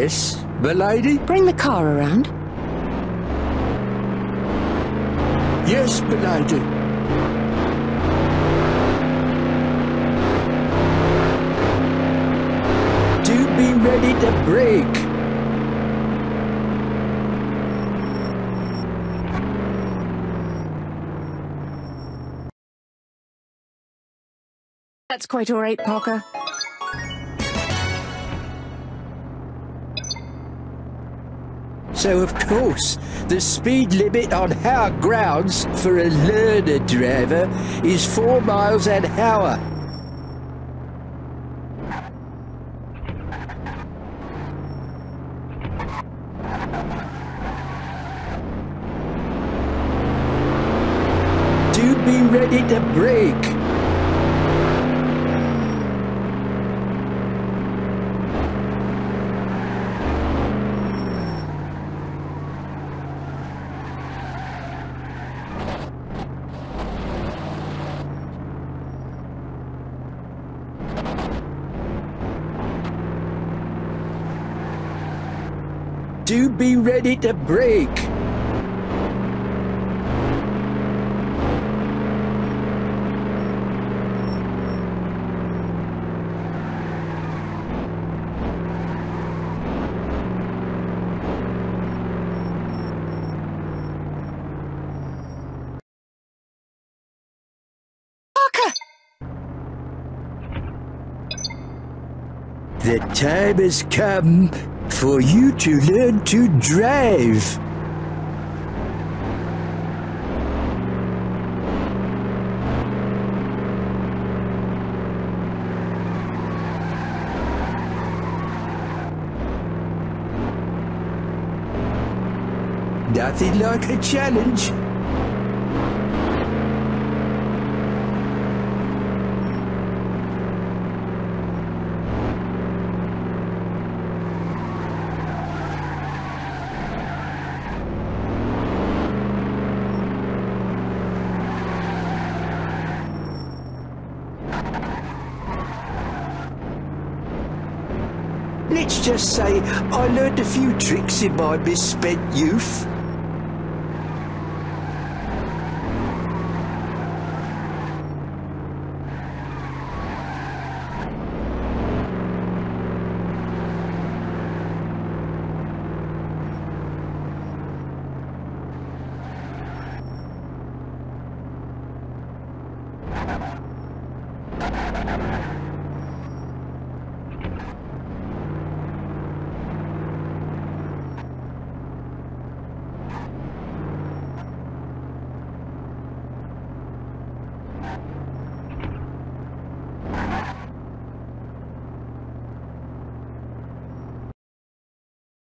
Yes, milady? Bring the car around. Yes, milady. Do be ready to brake. That's quite all right, Parker. So, of course, the speed limit on our grounds for a learner driver is four miles an hour. Do be ready to brake. Do be ready to brake. The time has come for you to learn to drive. Nothing like a challenge. Let's just say I learned a few tricks in my misspent youth.